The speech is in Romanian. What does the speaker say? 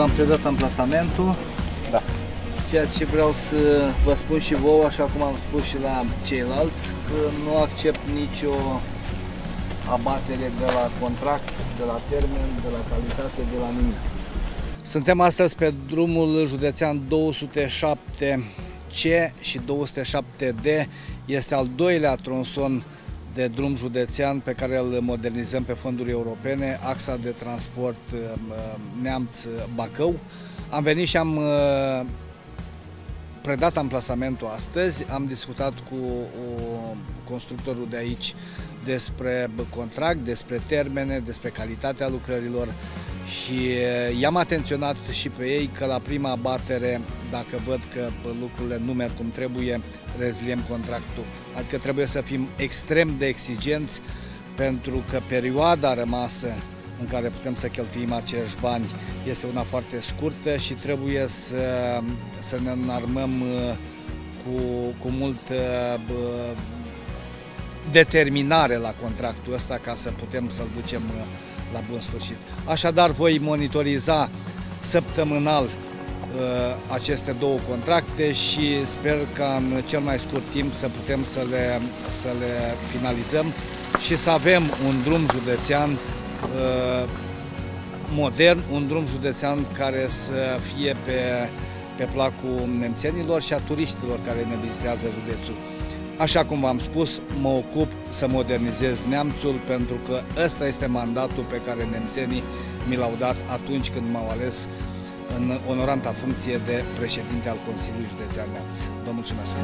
v-am predat amplasamentul. Da. Ceea ce vreau să vă spun și vouă, așa cum am spus și la ceilalți, că nu accept nicio abatere de la contract, de la termen, de la calitate, de la nimic. Suntem astăzi pe drumul județean 207C și 207D. Este al doilea tronson de drum județean pe care îl modernizăm pe fonduri europene, axa de transport uh, Neamț-Bacău. Am venit și am uh, predat amplasamentul astăzi, am discutat cu constructorul de aici despre contract, despre termene, despre calitatea lucrărilor și i-am atenționat și pe ei că la prima batere, dacă văd că lucrurile nu merg cum trebuie, reziliem contractul. Adică trebuie să fim extrem de exigenți pentru că perioada rămasă în care putem să cheltuim acești bani este una foarte scurtă și trebuie să, să ne înarmăm cu, cu mult determinare la contractul ăsta ca să putem să-l ducem la bun sfârșit. Așadar, voi monitoriza săptămânal uh, aceste două contracte și sper ca în cel mai scurt timp să putem să le, să le finalizăm și să avem un drum județean uh, modern, un drum județean care să fie pe, pe placul nemțenilor și a turiștilor care ne vizitează județul. Așa cum v-am spus, mă ocup să modernizez neamțul pentru că ăsta este mandatul pe care nemțenii mi l-au dat atunci când m-au ales în onoranta funcție de președinte al Consiliului Județean Neamț. Vă mulțumesc!